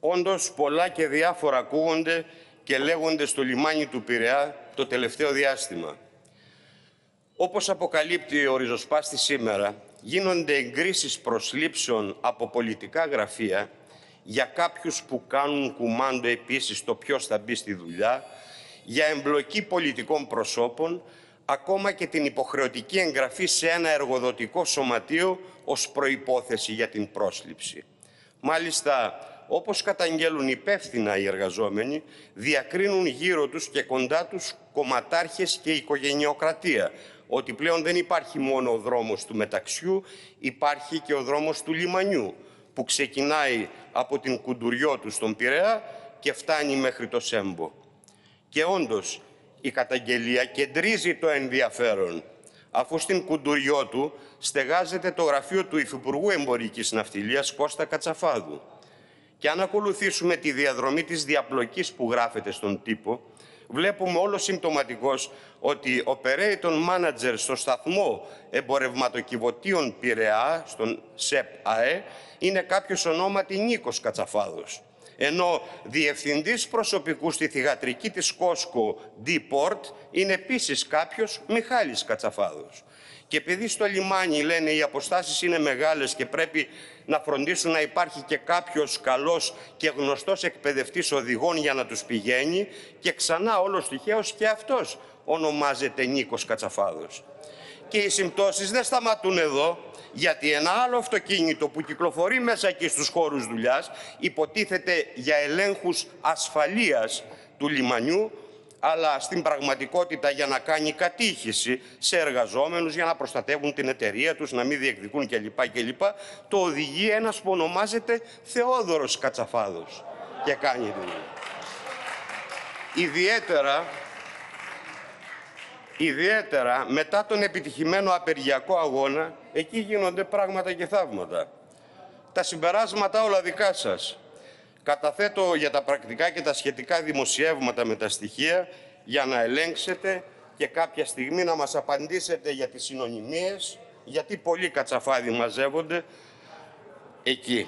Όντως πολλά και διάφορα ακούγονται και λέγονται στο λιμάνι του Πειραιά το τελευταίο διάστημα. Όπως αποκαλύπτει ο ριζοσπάστης σήμερα, γίνονται εγκρίσεις προσλήψεων από πολιτικά γραφεία για κάποιους που κάνουν κουμάντο επίσης το ποιος θα μπει στη δουλειά, για εμπλοκή πολιτικών προσώπων, ακόμα και την υποχρεωτική εγγραφή σε ένα εργοδοτικό σωματείο ως προϋπόθεση για την πρόσληψη. Μάλιστα, όπως καταγγέλουν υπεύθυνα οι εργαζόμενοι, διακρίνουν γύρω τους και κοντά τους κομματάρχες και οικογενειοκρατία, ότι πλέον δεν υπάρχει μόνο ο δρόμος του μεταξιού, υπάρχει και ο δρόμος του λιμανιού, που ξεκινάει από την κουντουριό του στον Πειραιά και φτάνει μέχρι το Σέμπο. Και όντως, η καταγγελία κεντρίζει το ενδιαφέρον, αφού στην κουντουριό του στεγάζεται το γραφείο του Υφυπουργού Εμπορικής Ναυτιλίας Κώστα Κατσαφάδου. Και αν ακολουθήσουμε τη διαδρομή της διαπλοκής που γράφεται στον τύπο, βλέπουμε όλο συμπτωματικός ότι ο operator manager στο σταθμό εμπορευματοκιβωτίων Πειραιά, στον ΣΕΠ ΑΕ, είναι κάποιος ονόματι Νίκος Κατσαφάδος. Ενώ διευθυντής προσωπικού στη θηγατρική της Κόσκο D-Port είναι επίσης κάποιος Μιχάλης Κατσαφάδος. Και επειδή στο λιμάνι λένε οι αποστάσεις είναι μεγάλες και πρέπει να φροντίσουν να υπάρχει και κάποιος καλός και γνωστός εκπαιδευτής οδηγών για να τους πηγαίνει και ξανά όλος τυχαίως και αυτός ονομάζεται Νίκος Κατσαφάδος. Και οι συμπτώσεις δεν σταματούν εδώ, γιατί ένα άλλο αυτοκίνητο που κυκλοφορεί μέσα εκεί στους χώρους δουλειάς υποτίθεται για ελέγχους ασφαλείας του λιμανιού αλλά στην πραγματικότητα για να κάνει κατήχηση σε εργαζόμενους, για να προστατεύουν την εταιρεία τους, να μην διεκδικούν κλπ. κλπ. Το οδηγεί ένας που ονομάζεται Θεόδωρος Κατσαφάδος και κάνει δουλειά. Ιδιαίτερα, ιδιαίτερα μετά τον επιτυχημένο απεργιακό αγώνα, εκεί γίνονται πράγματα και θαύματα. Τα συμπεράσματα όλα δικά σας. Καταθέτω για τα πρακτικά και τα σχετικά δημοσιεύματα με τα στοιχεία για να ελέγξετε και κάποια στιγμή να μας απαντήσετε για τις συνωνυμίες, γιατί πολλοί κατσαφάδι μαζεύονται εκεί.